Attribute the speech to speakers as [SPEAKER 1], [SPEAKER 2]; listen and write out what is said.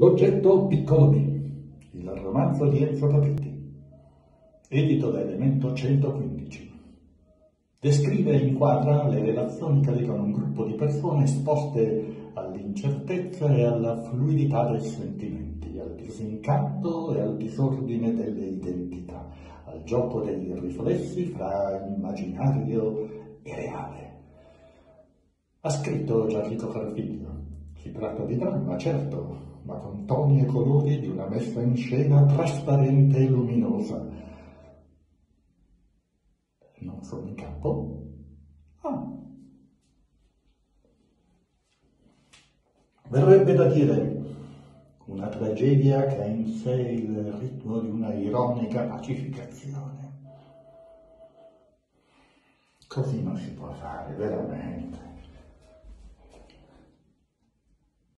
[SPEAKER 1] L'oggetto piccolo B, il romanzo di Enzo Papetti, edito da Elemento 115. Descrive e inquadra le relazioni che legano un gruppo di persone esposte all'incertezza e alla fluidità dei sentimenti, al disincanto e al disordine delle identità, al gioco dei riflessi fra immaginario e reale. Ha scritto Gianrico Farfiglio. Si tratta di dramma, certo, ma con toni e colori di una messa in scena trasparente e luminosa. Non sono in campo? Ah. Verrebbe da dire una tragedia che ha in sé il ritmo di una ironica pacificazione. Così non si può fare, veramente.